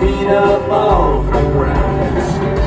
feet up off the ground.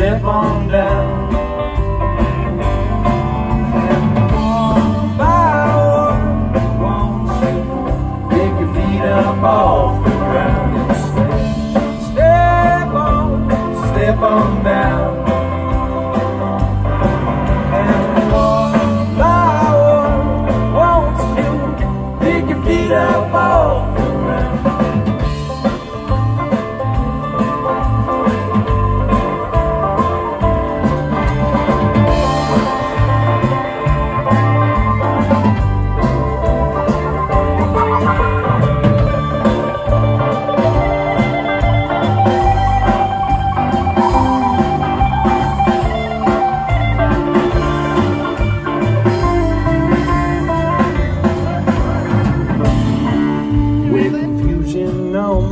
step on down. One by one, won't you your feet up off the ground and step, step on, step on down.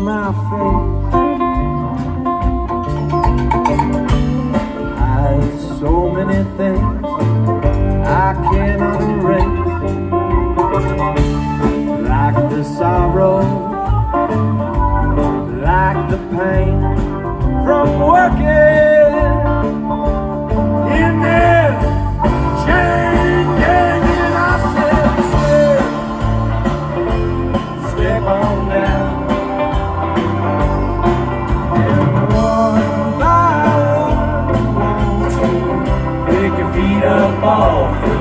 my face I have so many things I cannot erase Like the sorrow Like the pain. ball.